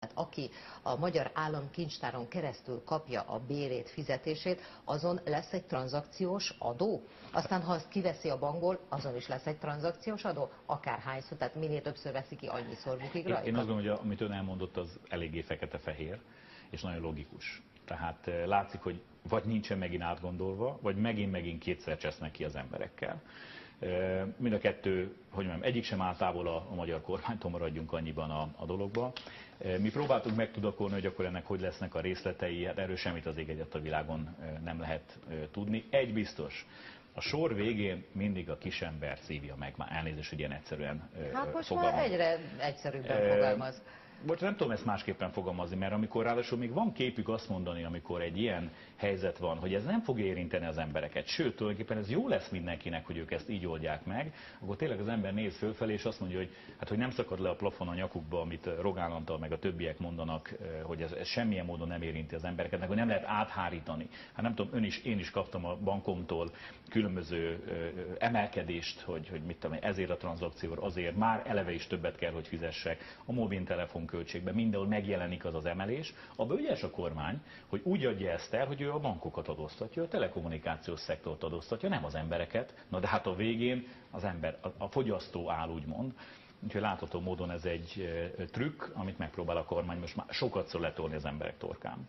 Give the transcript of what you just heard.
Tehát aki a magyar államkincstáron keresztül kapja a bérét, fizetését, azon lesz egy tranzakciós adó. Aztán, ha azt kiveszi a bankból, azon is lesz egy tranzakciós adó, akárhányszor, tehát minél többször veszi ki, annyiszor bukik rajta. Én azt gondolom, hogy amit ön elmondott, az eléggé fekete-fehér, és nagyon logikus. Tehát eh, látszik, hogy vagy nincsen megint átgondolva, vagy megint-megint kétszer csesznek ki az emberekkel. Mind a kettő, hogy mondjam, egyik sem áll távol a, a magyar kormánytól, maradjunk annyiban a, a dologba. Mi próbáltuk megtudakolni, hogy akkor ennek hogy lesznek a részletei, hát erről semmit az ég egyet a világon nem lehet tudni. Egy biztos, a sor végén mindig a kisember szívja meg, már elnézést, hogy ilyen egyszerűen Hát most fogalmaz. már egyre egyszerűbben fogalmaz. Most nem tudom ezt másképpen fogalmazni, mert amikor ráadásul még van képük azt mondani, amikor egy ilyen helyzet van, hogy ez nem fog érinteni az embereket, sőt, tulajdonképpen ez jó lesz mindenkinek, hogy ők ezt így oldják meg, akkor tényleg az ember néz fölfelé, és azt mondja, hogy, hát, hogy nem szakad le a plafon a nyakukba, amit Rogán Antal meg a többiek mondanak, hogy ez, ez semmilyen módon nem érinti az embereket, meg hogy nem lehet áthárítani. Hát nem tudom, ön is, én is kaptam a bankomtól különböző emelkedést, hogy, hogy mit tudom, ezért a tranzakcióra, azért már eleve is többet kell, hogy fizessek. A mobiltelefon költségben mindenhol megjelenik az az emelés, abban ügyes a kormány, hogy úgy adja ezt el, hogy ő a bankokat adóztatja, a telekommunikációs szektort adóztatja, nem az embereket. Na de hát a végén az ember, a, a fogyasztó áll úgymond. Úgyhogy látható módon ez egy trükk, amit megpróbál a kormány most már sokat letolni az emberek torkán.